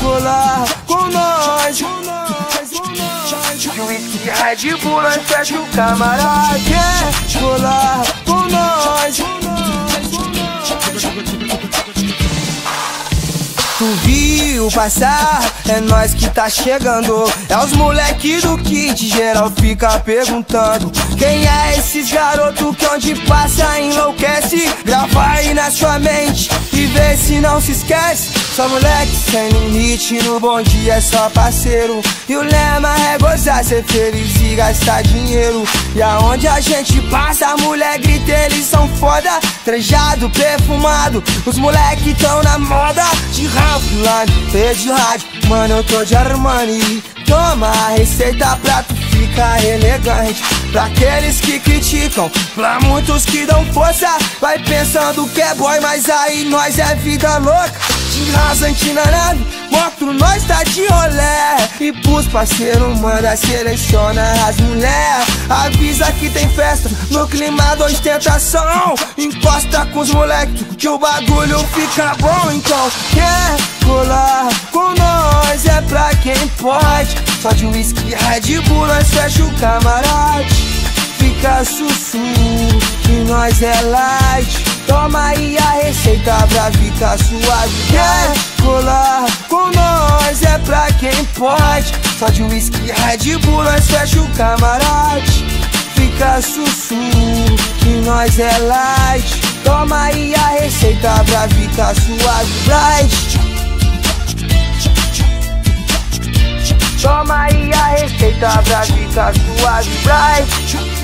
Colar com nós? Com nós. Whisky Red Bull, nós fecha o camarote. Quer colar com nós. Tu viu passar, é nós que tá chegando. É os moleque do kit, geral fica perguntando. Quem é esses garoto que onde passa enlouquece? Grava aí na sua mente e vê se não se esquece. Só moleque sem limite, no bom dia é só parceiro. E o lema é gozar, ser feliz e gastar dinheiro. E aonde a gente passa, a mulher grita, eles são foda. Trejado, perfumado, os moleque tão na moda. De Ralph Lauren, de rádio, mano eu tô de Armani. Toma a receita pra tu ficar elegante. Pra aqueles que criticam, pra muitos que dão força. Vai pensando que é boy, mas aí nós é vida louca. De rasante na nave Moto nós tá de rolé E pros parceiros manda seleciona as mulher. Avisa que tem festa no clima da ostentação. Encosta com os moleque que o bagulho fica bom. Então quer colar com nós é pra quem pode. Só de whisky Red Bull nós fecha o camarote. Fica sussurro que nós é light. Toma aí a receita pra ficar suave. Quer colar com nós é pra quem pode. Só de whisky Red Bull nós fecha o camarote. Fica sussurro que nós é light. Toma aí a receita pra ficar suave. Bright receita pra ficar suave Bright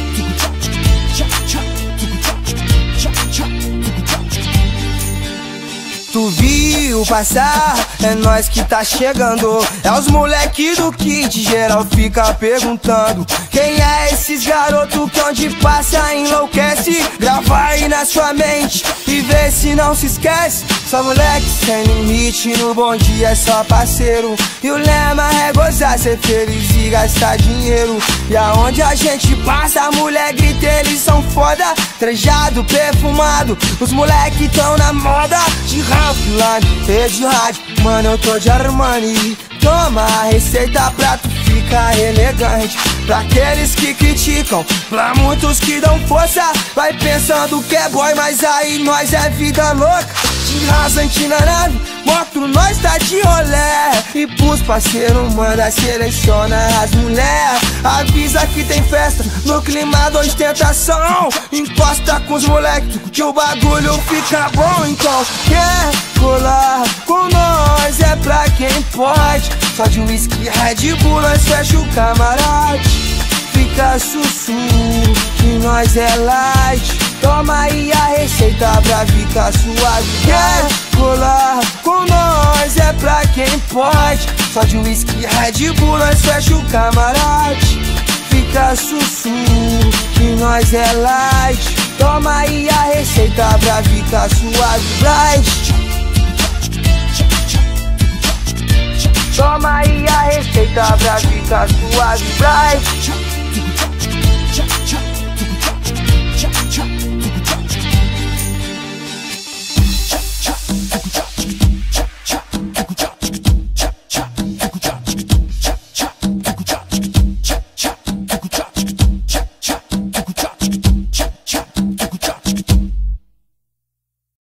Tu viu passar, é nós que tá chegando. É os moleque do kit, geral fica perguntando. Quem é esses garoto que onde passa enlouquece? Grava aí na sua mente e vê se não se esquece. Só moleque sem limite, no bom dia é só parceiro. E o lema é gozar, ser feliz e gastar dinheiro. E aonde a gente passa, mulher grita, eles são foda. Trejado, perfumado, os moleque tão na moda. De Ralph Lauren, de rádio, mano eu tô de Armani. Toma a receita pra tu ficar elegante. Pra aqueles que criticam, pra muitos que dão força. Vai pensando que é boy, mas aí nós é vida louca de na nave Moto nós tá de rolé. E pros parceiros manda seleciona as mulher. Avisa que tem festa no clima da ostentação. Encosta com os moleque que o bagulho fica bom. Então quer colar com nós? É pra quem pode. Só de whisky Red Bull nós fecha o camarote. Fica sussurro que nós é light. Toma aí a receita pra ficar suave. Quer colar com nós é pra quem pode. Só de whisky Red Bull nós fecha o camarote. Fica sussurro que nós é light. Toma aí a receita pra ficar suave. Bright Toma aí a receita pra ficar suave. Bright